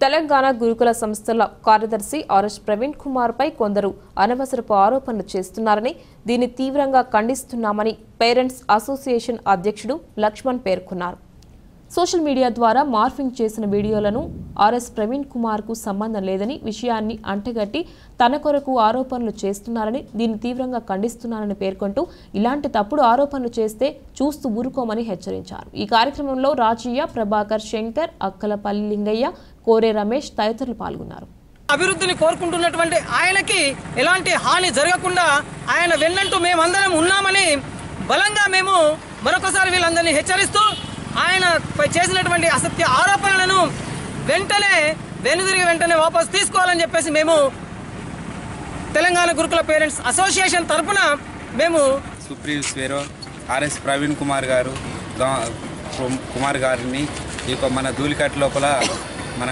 తెలంగాణ గురుకుల సంస్థల కార్యదర్శి ఆర్ఎస్ ప్రవీణ్ కుమార్ పై కొందరు అనవసరపు ఆరోపణలు చేస్తున్నారని దీన్ని తీవ్రంగా ఖండిస్తున్నామని పేరెంట్స్ అసోసియేషన్ అధ్యక్షుడు లక్ష్మణ్ పేర్కొన్నారు. సోషల్ మీడియా ద్వారా మార్ఫింగ్ చేసిన వీడియోలను ఆర్ఎస్ ప్రవీణ్ కుమార్కు సంబంధం లేదని విషయాన్ని అంటగట్టి తన కొరకు ఆరోపణలు చేస్తున్నారని దీన్ని తీవ్రంగా ఖండిస్తున్నానని పేర్కొంటూ ఇలాంటి తప్పుడు ఆరోపణలు చేస్తే చూస్తూ ఊరుకోమని హెచ్చరించారు. ఈ కార్యక్రమంలో రాజయ్య ప్రభాకర్ శంకర్ అక్కలపల్లి లింగయ్య కోరే రమేష్ తదితరులు పాల్గొన్నారు. అభివృద్ధిని కోరుకుంటున్నటువంటి ఆయనకి ఎలాంటి హాని జరగకుండా ఆయన వెన్నంటూ మేమందరం ఉన్నామని బలంగా మేము మరొకసారి వీళ్ళందరినీ హెచ్చరిస్తూ ఆయనపై చేసినటువంటి అసత్య ఆరోపణలను వెంటనే వెనుదిరిగి వెంటనే వాపసు తీసుకోవాలని చెప్పేసి మేము తెలంగాణ గురుకుల పేరెంట్స్ అసోసియేషన్ తరఫున మేము supreme Swaero R S Praveen Kumar గారు కుమార్ గారిని ఈ మన ధూళికట్ లోపల మన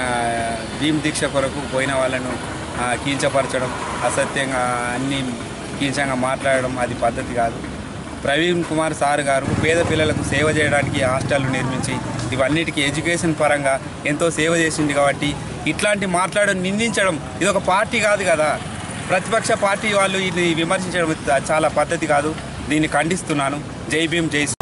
భీమ్ దీక్ష కొరకు పోయిన వాళ్ళను ఆ, కీంచపరచడం అసత్యంగా అన్ని కీంచంగా మాట్లాడడం అది పద్ధతి కాదు. ప్రవీణ్ కుమార్ సార్ గారు పేద పిల్లలకు సేవ చేయడానికి హాస్టళ్ళు నిర్మించి ఇవన్నిటికీ ఎడ్యుకేషన్ పరంగా ఎంతో సేవ చేసింది కాబట్టి ఇట్లాంటి మాట్లాడడం నిందించడం ఇది ఒక పార్టీ కాదు కదా. ప్రతిపక్ష పార్టీ వాళ్ళు ఇది విమర్శించడం చాలా పద్ధతి కాదు. దీన్ని ఖండిస్తున్నాను. జై భీమ్ జై శ్రీ